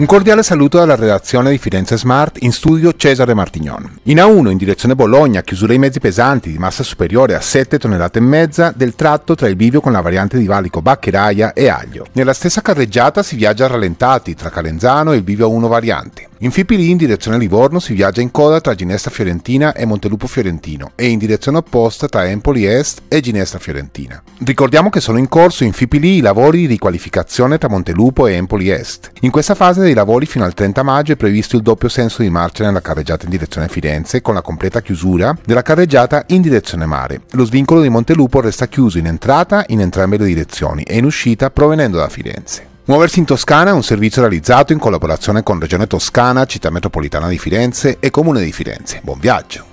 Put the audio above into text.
Un cordiale saluto dalla redazione di Firenze Smart in studio Cesare Martignon. In A1 in direzione Bologna, chiusura ai mezzi pesanti di massa superiore a 7 tonnellate e mezza del tratto tra il bivio con la variante di valico Baccheraia e Aglio. Nella stessa carreggiata si viaggia rallentati tra Calenzano e il bivio 1 varianti. In Fipili in direzione Livorno si viaggia in coda tra Ginestra Fiorentina e Montelupo Fiorentino e in direzione opposta tra Empoli Est e Ginestra Fiorentina. Ricordiamo che sono in corso in Fipili i lavori di riqualificazione tra Montelupo e Empoli Est. In questa fase dei lavori fino al 30 maggio è previsto il doppio senso di marcia nella carreggiata in direzione Firenze con la completa chiusura della carreggiata in direzione mare. Lo svincolo di Montelupo resta chiuso in entrata in entrambe le direzioni e in uscita provenendo da Firenze. Muoversi in Toscana è un servizio realizzato in collaborazione con Regione Toscana, Città Metropolitana di Firenze e Comune di Firenze. Buon viaggio!